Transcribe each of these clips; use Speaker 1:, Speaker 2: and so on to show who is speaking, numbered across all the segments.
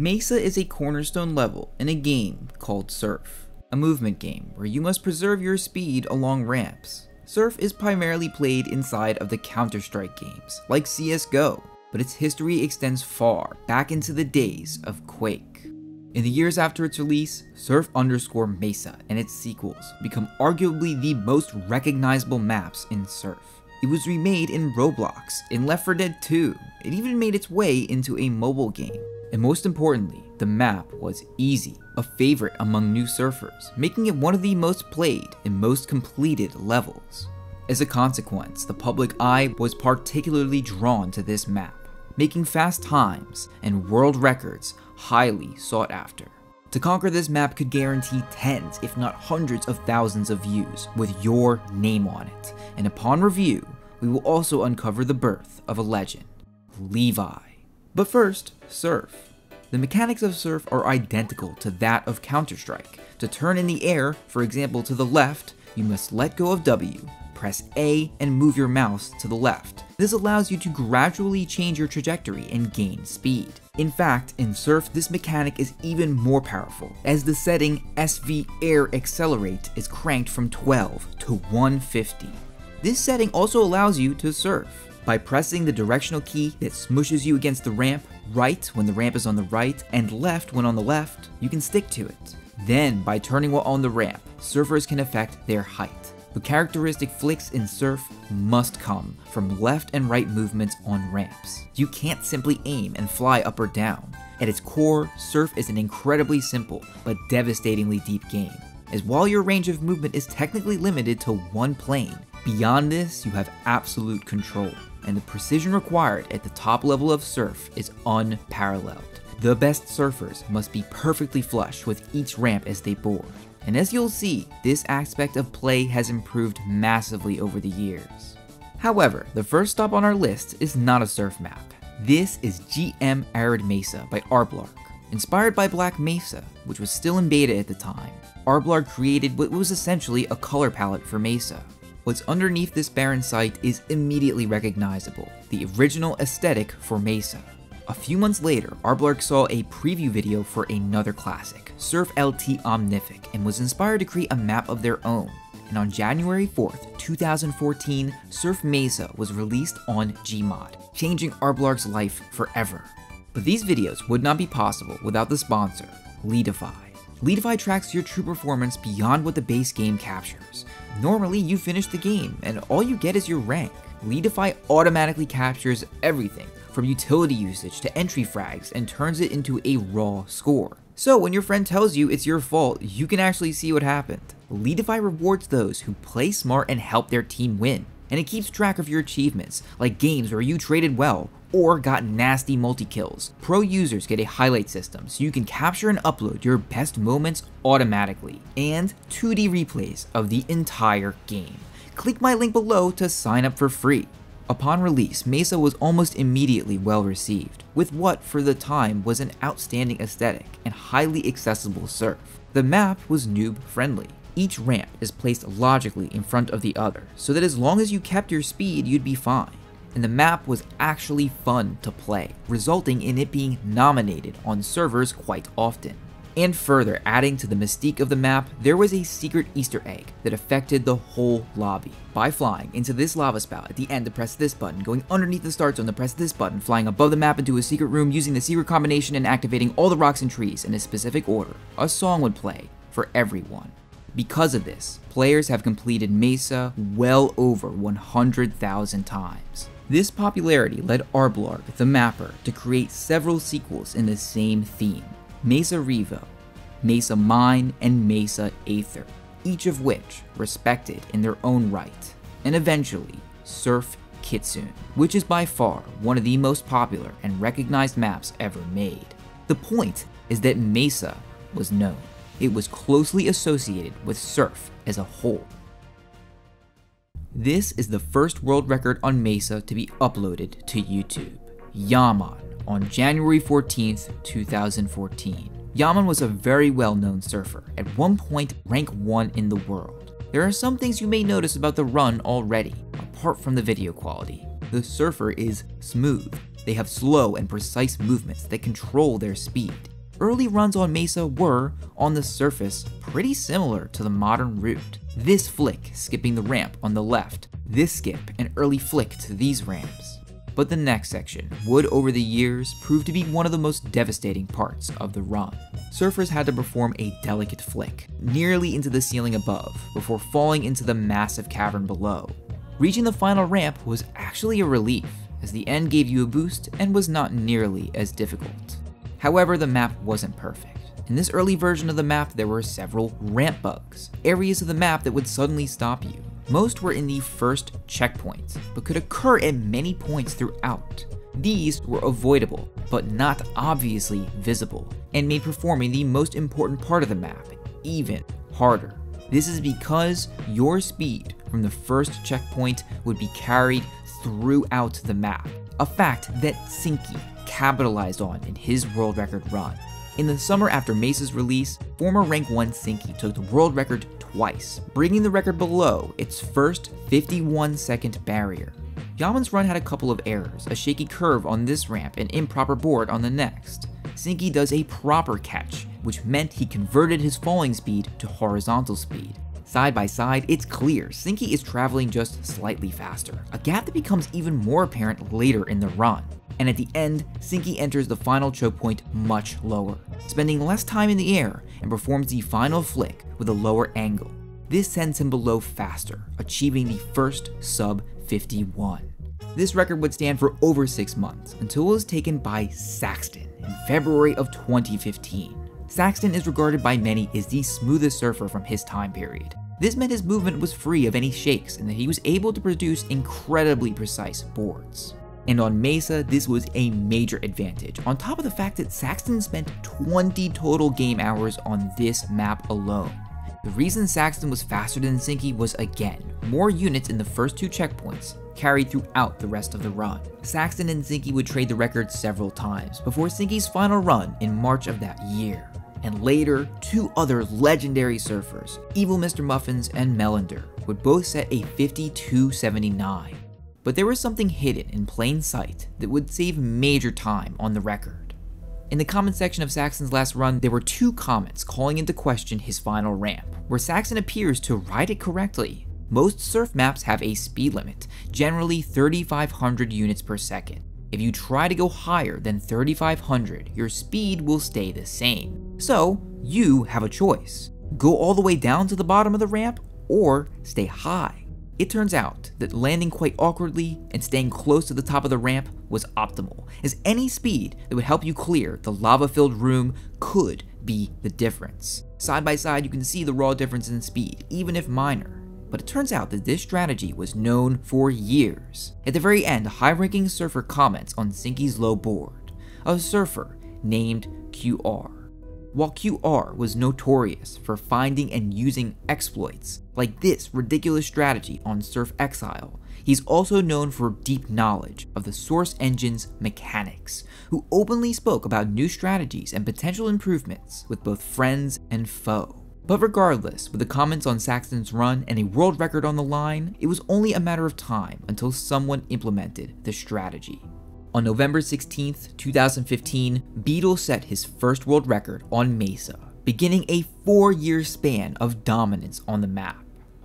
Speaker 1: Mesa is a cornerstone level in a game called Surf, a movement game where you must preserve your speed along ramps. Surf is primarily played inside of the Counter-Strike games, like CSGO, but its history extends far back into the days of Quake. In the years after its release, Surf underscore Mesa and its sequels become arguably the most recognizable maps in Surf. It was remade in Roblox, in Left 4 Dead 2, it even made its way into a mobile game. And most importantly, the map was easy, a favorite among new surfers, making it one of the most played and most completed levels. As a consequence, the public eye was particularly drawn to this map, making fast times and world records highly sought after. To conquer this map could guarantee tens, if not hundreds of thousands of views with your name on it, and upon review, we will also uncover the birth of a legend, Levi. But first, Surf. The mechanics of Surf are identical to that of Counter-Strike. To turn in the air, for example to the left, you must let go of W, press A and move your mouse to the left. This allows you to gradually change your trajectory and gain speed. In fact, in Surf, this mechanic is even more powerful, as the setting SV Air Accelerate is cranked from 12 to 150. This setting also allows you to surf. By pressing the directional key that smushes you against the ramp, right when the ramp is on the right, and left when on the left, you can stick to it. Then, by turning while on the ramp, surfers can affect their height. The characteristic flicks in Surf must come from left and right movements on ramps. You can't simply aim and fly up or down. At its core, Surf is an incredibly simple but devastatingly deep game, as while your range of movement is technically limited to one plane, beyond this you have absolute control and the precision required at the top level of surf is unparalleled. The best surfers must be perfectly flush with each ramp as they board. And as you'll see, this aspect of play has improved massively over the years. However, the first stop on our list is not a surf map. This is GM Arid Mesa by Arblarg. Inspired by Black Mesa, which was still in beta at the time, Arblarg created what was essentially a color palette for Mesa, What's underneath this barren site is immediately recognizable, the original aesthetic for Mesa. A few months later, Arblarg saw a preview video for another classic, Surf LT Omnific, and was inspired to create a map of their own. And on January 4th, 2014, Surf Mesa was released on Gmod, changing Arblarg's life forever. But these videos would not be possible without the sponsor, Leetify. Leetify tracks your true performance beyond what the base game captures. Normally, you finish the game, and all you get is your rank. Leetify automatically captures everything, from utility usage to entry frags, and turns it into a raw score. So when your friend tells you it's your fault, you can actually see what happened. Leetify rewards those who play smart and help their team win and it keeps track of your achievements, like games where you traded well or got nasty multi-kills. Pro users get a highlight system so you can capture and upload your best moments automatically, and 2D replays of the entire game. Click my link below to sign up for free. Upon release, Mesa was almost immediately well received, with what for the time was an outstanding aesthetic and highly accessible surf. The map was noob friendly, each ramp is placed logically in front of the other, so that as long as you kept your speed, you'd be fine. And the map was actually fun to play, resulting in it being nominated on servers quite often. And further adding to the mystique of the map, there was a secret easter egg that affected the whole lobby. By flying into this lava spout at the end to press this button, going underneath the start zone to press this button, flying above the map into a secret room using the secret combination and activating all the rocks and trees in a specific order, a song would play for everyone. Because of this, players have completed Mesa well over 100,000 times. This popularity led Arblarg, the mapper, to create several sequels in the same theme, Mesa Revo, Mesa Mine, and Mesa Aether, each of which respected in their own right, and eventually Surf Kitsune, which is by far one of the most popular and recognized maps ever made. The point is that Mesa was known it was closely associated with surf as a whole. This is the first world record on Mesa to be uploaded to YouTube. Yamaan on January 14th, 2014. Yamaan was a very well known surfer, at one point rank 1 in the world. There are some things you may notice about the run already, apart from the video quality. The surfer is smooth, they have slow and precise movements that control their speed. Early runs on Mesa were, on the surface, pretty similar to the modern route. This flick skipping the ramp on the left, this skip an early flick to these ramps. But the next section would over the years prove to be one of the most devastating parts of the run. Surfers had to perform a delicate flick, nearly into the ceiling above, before falling into the massive cavern below. Reaching the final ramp was actually a relief, as the end gave you a boost and was not nearly as difficult. However, the map wasn't perfect. In this early version of the map, there were several ramp bugs, areas of the map that would suddenly stop you. Most were in the first checkpoint, but could occur at many points throughout. These were avoidable, but not obviously visible, and made performing the most important part of the map even harder. This is because your speed from the first checkpoint would be carried throughout the map, a fact that Sinky capitalized on in his world record run. In the summer after Mesa's release, former rank 1 Sinky took the world record twice, bringing the record below its first 51 second barrier. Yamaan's run had a couple of errors, a shaky curve on this ramp and improper board on the next. Sinky does a proper catch, which meant he converted his falling speed to horizontal speed. Side by side, it's clear Sinky is traveling just slightly faster, a gap that becomes even more apparent later in the run and at the end, Sinky enters the final choke point much lower, spending less time in the air and performs the final flick with a lower angle. This sends him below faster, achieving the first sub 51. This record would stand for over 6 months until it was taken by Saxton in February of 2015. Saxton is regarded by many as the smoothest surfer from his time period. This meant his movement was free of any shakes and that he was able to produce incredibly precise boards. And on Mesa, this was a major advantage, on top of the fact that Saxton spent 20 total game hours on this map alone. The reason Saxton was faster than Sinky was again, more units in the first two checkpoints, carried throughout the rest of the run. Saxton and Sinky would trade the record several times before Sinky's final run in March of that year. And later, two other legendary surfers, Evil Mr. Muffins and Melander, would both set a 52.79 but there was something hidden in plain sight that would save major time on the record. In the comment section of Saxton's last run, there were two comments calling into question his final ramp, where Saxon appears to ride it correctly. Most surf maps have a speed limit, generally 3500 units per second. If you try to go higher than 3500, your speed will stay the same. So, you have a choice. Go all the way down to the bottom of the ramp, or stay high. It turns out that landing quite awkwardly and staying close to the top of the ramp was optimal, as any speed that would help you clear the lava-filled room could be the difference. Side by side, you can see the raw difference in speed, even if minor. But it turns out that this strategy was known for years. At the very end, a high-ranking surfer comments on Sinky's low board. A surfer named QR while QR was notorious for finding and using exploits, like this ridiculous strategy on Surf Exile, he's also known for deep knowledge of the Source Engine's mechanics, who openly spoke about new strategies and potential improvements with both friends and foe. But regardless, with the comments on Saxton's run and a world record on the line, it was only a matter of time until someone implemented the strategy. On November 16, 2015, Beetle set his first world record on Mesa, beginning a four-year span of dominance on the map.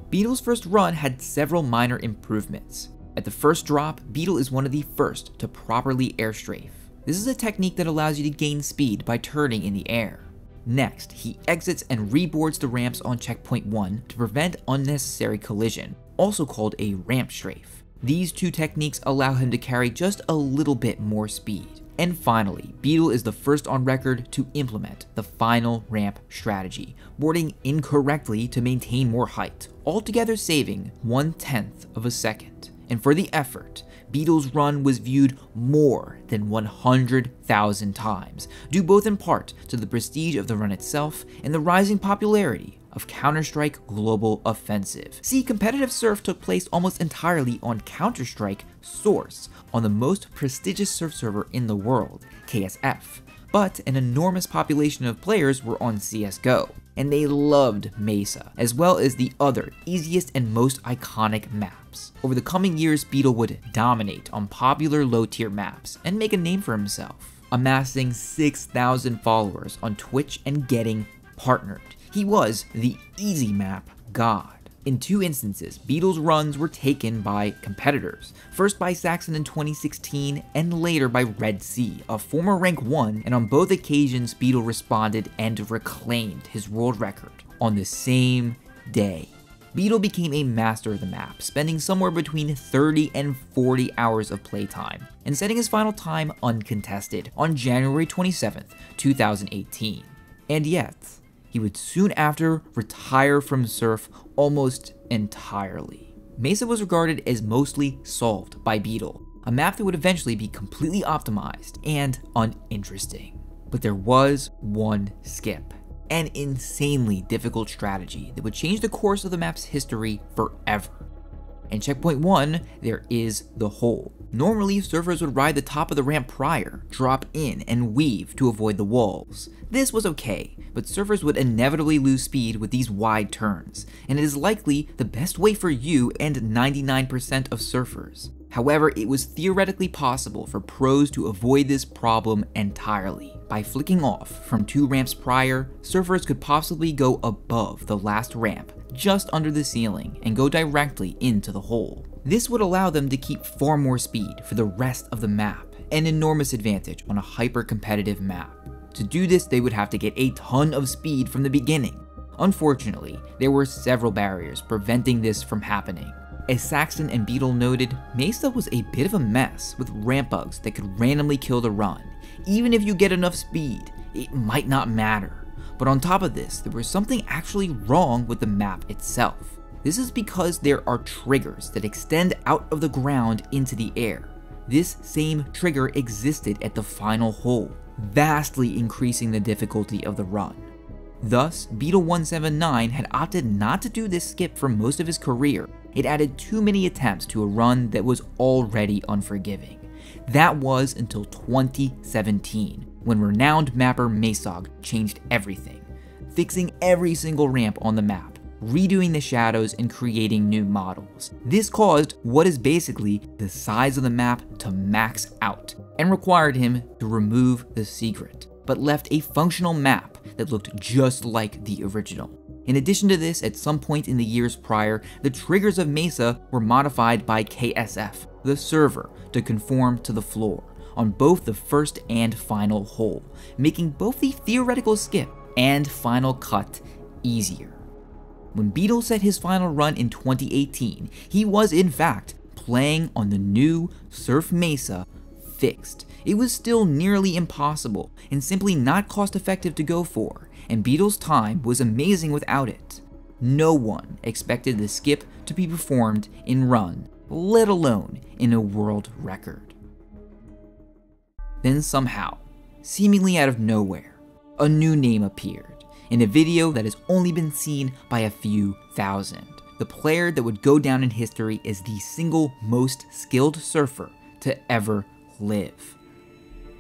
Speaker 1: Beetle's first run had several minor improvements. At the first drop, Beetle is one of the first to properly airstrafe. This is a technique that allows you to gain speed by turning in the air. Next, he exits and reboards the ramps on checkpoint 1 to prevent unnecessary collision, also called a ramp strafe. These two techniques allow him to carry just a little bit more speed. And finally, Beetle is the first on record to implement the final ramp strategy, boarding incorrectly to maintain more height, altogether saving one tenth of a second. And for the effort, Beetle's run was viewed more than 100,000 times, due both in part to the prestige of the run itself and the rising popularity of Counter-Strike Global Offensive. See, competitive surf took place almost entirely on Counter-Strike Source, on the most prestigious surf server in the world, KSF, but an enormous population of players were on CSGO. and they loved Mesa, as well as the other easiest and most iconic maps. Over the coming years, Beetle would dominate on popular low tier maps and make a name for himself, amassing 6,000 followers on Twitch and getting partnered. He was the easy map god. In two instances, Beetle's runs were taken by competitors, first by Saxton in 2016 and later by Red Sea, a former rank 1, and on both occasions Beetle responded and reclaimed his world record on the same day. Beetle became a master of the map, spending somewhere between 30 and 40 hours of playtime, and setting his final time uncontested on January 27, 2018. And yet, he would soon after retire from Surf almost entirely. Mesa was regarded as mostly solved by Beetle, a map that would eventually be completely optimized and uninteresting. But there was one skip, an insanely difficult strategy that would change the course of the map's history forever. In checkpoint 1, there is the hole. Normally, surfers would ride the top of the ramp prior, drop in, and weave to avoid the walls. This was okay, but surfers would inevitably lose speed with these wide turns, and it is likely the best way for you and 99% of surfers. However, it was theoretically possible for pros to avoid this problem entirely. By flicking off from two ramps prior, surfers could possibly go above the last ramp, just under the ceiling, and go directly into the hole. This would allow them to keep far more speed for the rest of the map, an enormous advantage on a hyper-competitive map. To do this, they would have to get a ton of speed from the beginning. Unfortunately, there were several barriers preventing this from happening. As Saxton and Beetle noted, Mesa was a bit of a mess with ramp bugs that could randomly kill the run. Even if you get enough speed, it might not matter. But on top of this, there was something actually wrong with the map itself. This is because there are triggers that extend out of the ground into the air. This same trigger existed at the final hole, vastly increasing the difficulty of the run. Thus, Beetle179 had opted not to do this skip for most of his career. It added too many attempts to a run that was already unforgiving. That was until 2017, when renowned mapper Masog changed everything, fixing every single ramp on the map, redoing the shadows and creating new models. This caused what is basically the size of the map to max out, and required him to remove the secret, but left a functional map that looked just like the original. In addition to this, at some point in the years prior, the triggers of Mesa were modified by KSF, the server, to conform to the floor on both the first and final hole, making both the theoretical skip and final cut easier. When Beetle set his final run in 2018, he was in fact playing on the new Surf Mesa fixed. It was still nearly impossible and simply not cost effective to go for, and Beetle's time was amazing without it. No one expected the skip to be performed in run, let alone in a world record. Then somehow, seemingly out of nowhere, a new name appeared in a video that has only been seen by a few thousand. The player that would go down in history as the single most skilled surfer to ever live.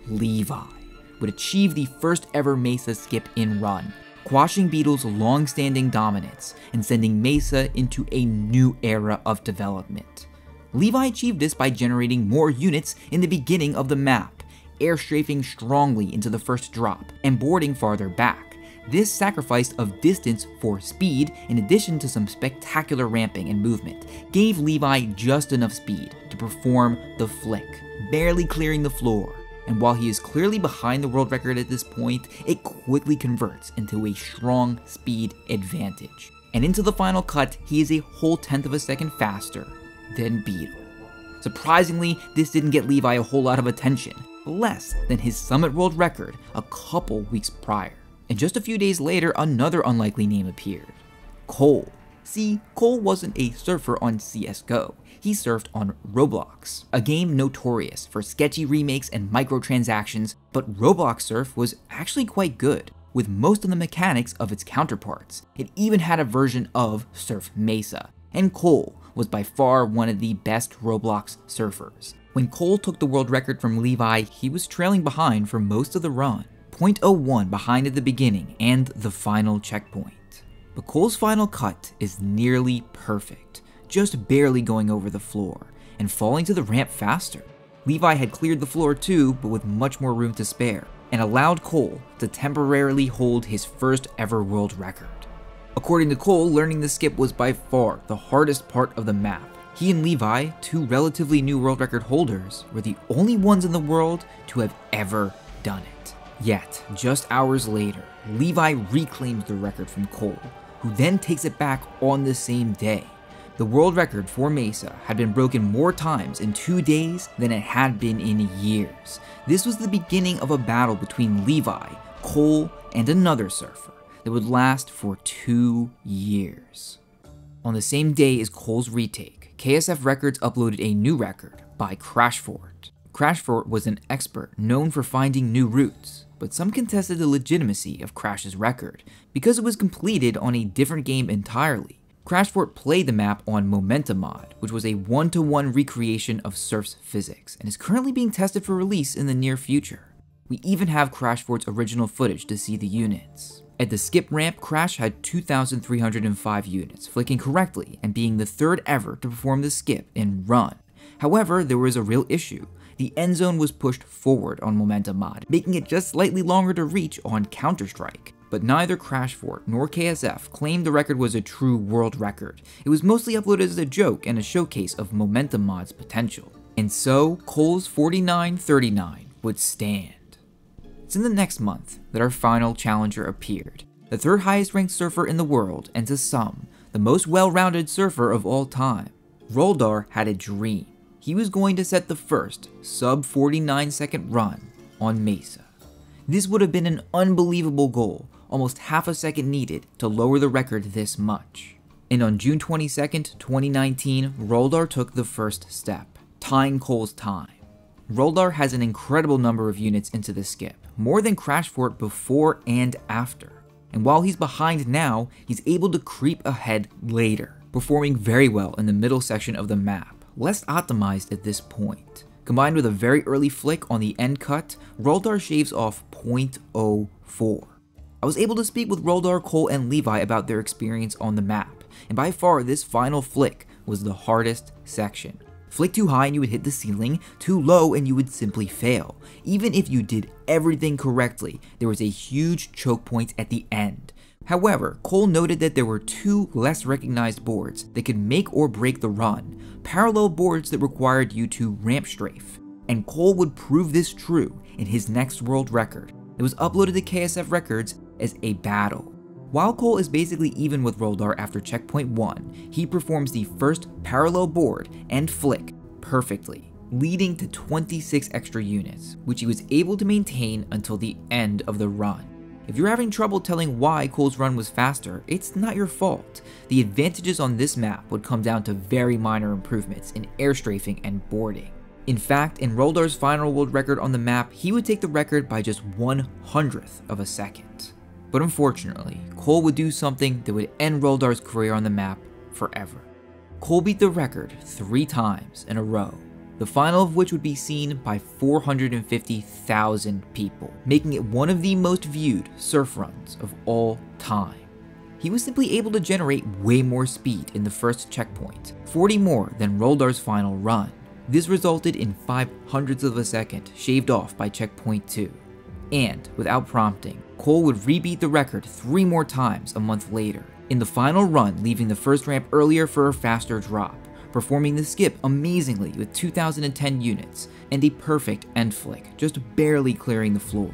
Speaker 1: Levi would achieve the first ever Mesa skip in run, quashing Beetle's long-standing dominance and sending Mesa into a new era of development. Levi achieved this by generating more units in the beginning of the map, air strafing strongly into the first drop, and boarding farther back. This sacrifice of distance for speed, in addition to some spectacular ramping and movement, gave Levi just enough speed to perform the flick, barely clearing the floor. And while he is clearly behind the world record at this point, it quickly converts into a strong speed advantage. And into the final cut, he is a whole tenth of a second faster than Beetle. Surprisingly, this didn't get Levi a whole lot of attention, less than his Summit World record a couple weeks prior. And just a few days later, another unlikely name appeared Cole. See, Cole wasn't a surfer on CSGO, he surfed on Roblox, a game notorious for sketchy remakes and microtransactions, but Roblox Surf was actually quite good, with most of the mechanics of its counterparts. It even had a version of Surf Mesa, and Cole was by far one of the best Roblox surfers. When Cole took the world record from Levi, he was trailing behind for most of the run. 0.01 behind at the beginning and the final checkpoint. But Cole's final cut is nearly perfect, just barely going over the floor, and falling to the ramp faster. Levi had cleared the floor too, but with much more room to spare, and allowed Cole to temporarily hold his first ever world record. According to Cole, learning the skip was by far the hardest part of the map. He and Levi, two relatively new world record holders, were the only ones in the world to have ever done it. Yet, just hours later, Levi reclaims the record from Cole, who then takes it back on the same day. The world record for Mesa had been broken more times in two days than it had been in years. This was the beginning of a battle between Levi, Cole, and another surfer that would last for two years. On the same day as Cole's retake, KSF Records uploaded a new record by Crashfort. Crashfort was an expert known for finding new routes, but some contested the legitimacy of Crash's record because it was completed on a different game entirely. Crashfort played the map on Momentum Mod, which was a one-to-one recreation of Surf's physics, and is currently being tested for release in the near future. We even have Crashfort's original footage to see the units. At the skip ramp, Crash had 2,305 units, flicking correctly and being the third ever to perform the skip in Run. However, there was a real issue. The end zone was pushed forward on Momentum Mod, making it just slightly longer to reach on Counter-Strike but neither Crashfort nor KSF claimed the record was a true world record. It was mostly uploaded as a joke and a showcase of Momentum Mod's potential. And so, Cole's 4939 would stand. It's in the next month that our final challenger appeared, the third highest ranked surfer in the world, and to some, the most well-rounded surfer of all time. Rulldar had a dream. He was going to set the first sub 49 second run on Mesa. This would have been an unbelievable goal, almost half a second needed to lower the record this much. And on June 22, 2019, Rulldar took the first step, tying Cole's time. Rulldar has an incredible number of units into the skip, more than Crashfort before and after. And while he's behind now, he's able to creep ahead later, performing very well in the middle section of the map, less optimized at this point. Combined with a very early flick on the end cut, Rulldar shaves off 0.04. I was able to speak with Rulldar, Cole, and Levi about their experience on the map, and by far this final flick was the hardest section. Flick too high and you would hit the ceiling, too low and you would simply fail. Even if you did everything correctly, there was a huge choke point at the end. However, Cole noted that there were two less recognized boards that could make or break the run, parallel boards that required you to ramp strafe. And Cole would prove this true in his next world record. It was uploaded to KSF Records as a battle. While Cole is basically even with Rulldar after checkpoint 1, he performs the first parallel board and flick perfectly, leading to 26 extra units, which he was able to maintain until the end of the run. If you're having trouble telling why Cole's run was faster, it's not your fault. The advantages on this map would come down to very minor improvements in air strafing and boarding. In fact, in Rulldar's final world record on the map, he would take the record by just one hundredth of a second. But unfortunately, Cole would do something that would end Rulldar's career on the map forever. Cole beat the record three times in a row, the final of which would be seen by 450,000 people, making it one of the most viewed surf runs of all time. He was simply able to generate way more speed in the first checkpoint, 40 more than Rulldar's final run. This resulted in 5 hundredths of a second shaved off by checkpoint 2 and without prompting, Cole would rebeat the record three more times a month later, in the final run leaving the first ramp earlier for a faster drop, performing the skip amazingly with 2010 units and a perfect end flick, just barely clearing the floor.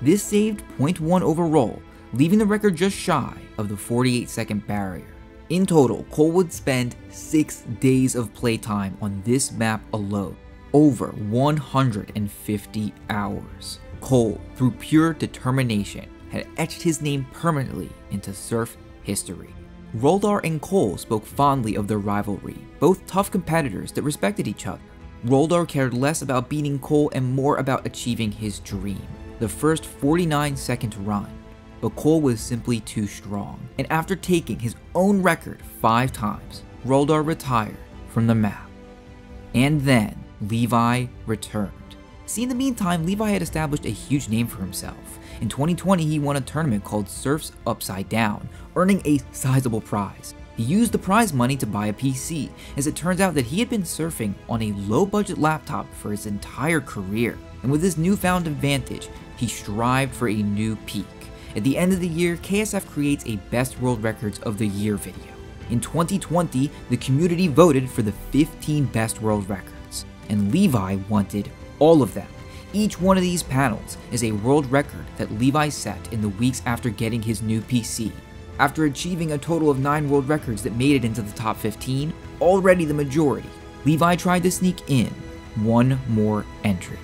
Speaker 1: This saved 0.1 overall, leaving the record just shy of the 48 second barrier. In total, Cole would spend 6 days of playtime on this map alone, over 150 hours. Cole, through pure determination, had etched his name permanently into surf history. Rulldar and Cole spoke fondly of their rivalry, both tough competitors that respected each other. Rulldar cared less about beating Cole and more about achieving his dream, the first 49 second run. But Cole was simply too strong, and after taking his own record five times, Rulldar retired from the map. And then Levi returned. See, in the meantime, Levi had established a huge name for himself. In 2020, he won a tournament called Surfs Upside Down, earning a sizable prize. He used the prize money to buy a PC, as it turns out that he had been surfing on a low budget laptop for his entire career. And with this newfound advantage, he strived for a new peak. At the end of the year, KSF creates a Best World Records of the Year video. In 2020, the community voted for the 15 best world records, and Levi wanted all of them. Each one of these panels is a world record that Levi set in the weeks after getting his new PC. After achieving a total of 9 world records that made it into the top 15, already the majority, Levi tried to sneak in one more entry.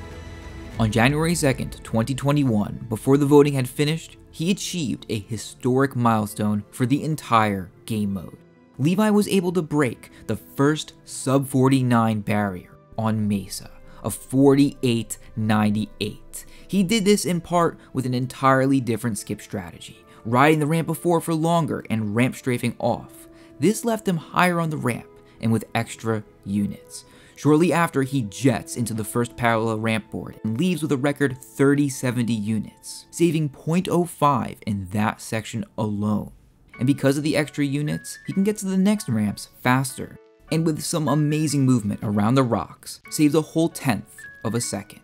Speaker 1: On January 2nd, 2021, before the voting had finished, he achieved a historic milestone for the entire game mode. Levi was able to break the first sub 49 barrier on Mesa of 48.98. He did this in part with an entirely different skip strategy, riding the ramp before for longer and ramp strafing off. This left him higher on the ramp and with extra units. Shortly after, he jets into the first parallel ramp board and leaves with a record 3070 units, saving 0.05 in that section alone and because of the extra units, he can get to the next ramps faster, and with some amazing movement around the rocks, saves a whole tenth of a second.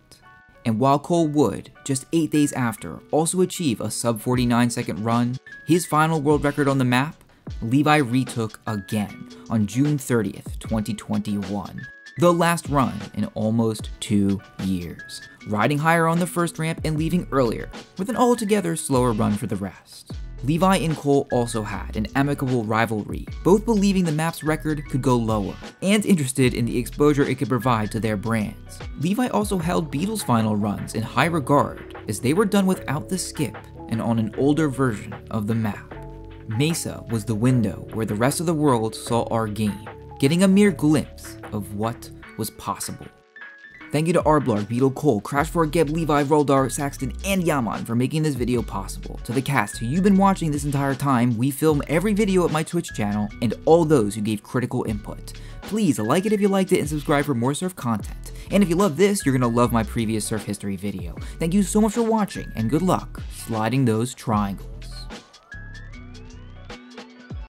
Speaker 1: And while Cole would, just 8 days after, also achieve a sub 49 second run, his final world record on the map, Levi retook again on June 30th, 2021, the last run in almost two years, riding higher on the first ramp and leaving earlier, with an altogether slower run for the rest. Levi and Cole also had an amicable rivalry, both believing the map's record could go lower, and interested in the exposure it could provide to their brands. Levi also held Beetle's final runs in high regard, as they were done without the skip and on an older version of the map. Mesa was the window where the rest of the world saw our game, getting a mere glimpse of what was possible. Thank you to Arblarg, Beetle Cole, Crash for Gebb, Levi, Rulldar, Saxton, and Yamaan for making this video possible. To the cast who you've been watching this entire time, we film every video at my Twitch channel, and all those who gave critical input. Please like it if you liked it and subscribe for more surf content. And if you love this, you're gonna love my previous surf history video. Thank you so much for watching, and good luck sliding those triangles.